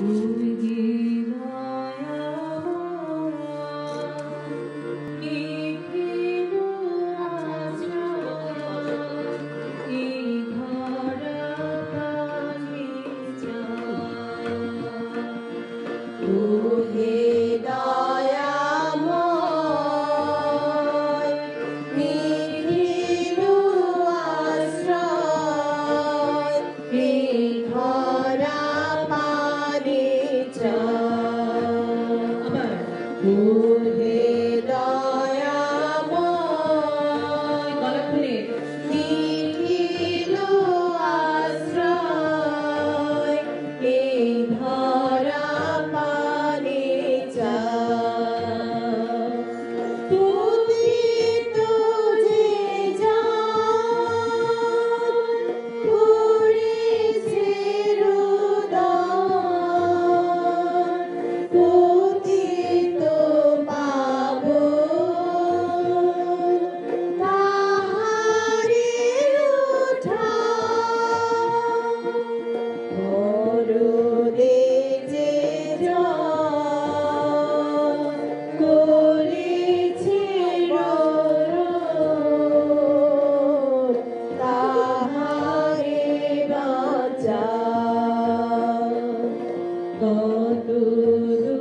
Holy Ooh. do